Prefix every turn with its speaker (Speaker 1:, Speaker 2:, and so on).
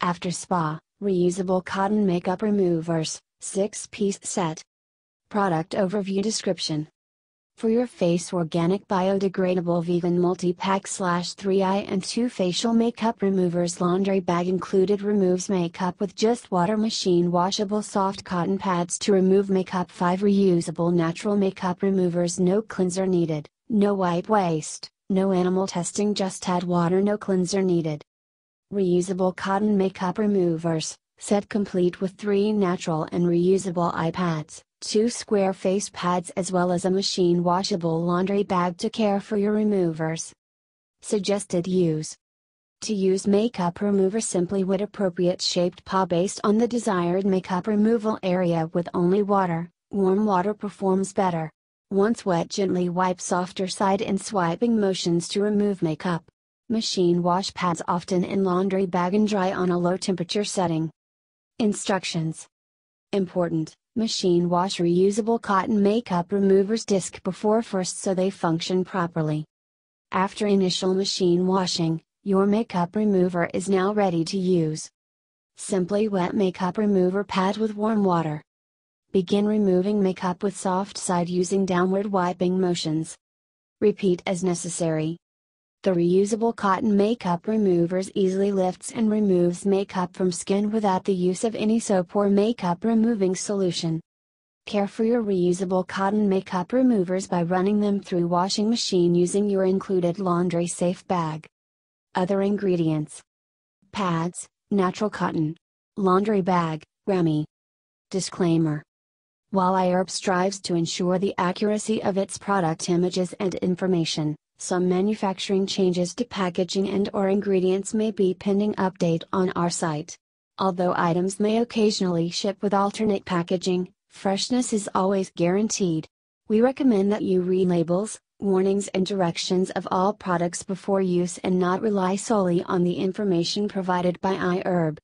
Speaker 1: AfterSpa, reusable cotton makeup removers, 6 piece set. Product Overview Description. For your face organic biodegradable vegan multi-pack slash 3i and 2 facial makeup removers. Laundry bag included removes makeup with just water machine washable soft cotton pads to remove makeup. 5 reusable natural makeup removers. No cleanser needed, no wipe waste, no animal testing. Just add water. No cleanser needed. Reusable cotton makeup removers, set complete with 3 natural and reusable eye pads two square face pads as well as a machine washable laundry bag to care for your removers. Suggested use To use makeup remover simply wet appropriate shaped paw based on the desired makeup removal area with only water, warm water performs better. Once wet gently wipe softer side in swiping motions to remove makeup. Machine wash pads often in laundry bag and dry on a low temperature setting. Instructions Important Machine wash reusable cotton makeup removers disc before first so they function properly. After initial machine washing, your makeup remover is now ready to use. Simply wet makeup remover pad with warm water. Begin removing makeup with soft side using downward wiping motions. Repeat as necessary. The reusable cotton makeup removers easily lifts and removes makeup from skin without the use of any soap or makeup removing solution. Care for your reusable cotton makeup removers by running them through washing machine using your included laundry safe bag. Other ingredients Pads, natural cotton. Laundry bag, Remy. Disclaimer While iHerb strives to ensure the accuracy of its product images and information, some manufacturing changes to packaging and or ingredients may be pending update on our site. Although items may occasionally ship with alternate packaging, freshness is always guaranteed. We recommend that you read labels, warnings and directions of all products before use and not rely solely on the information provided by iHerb.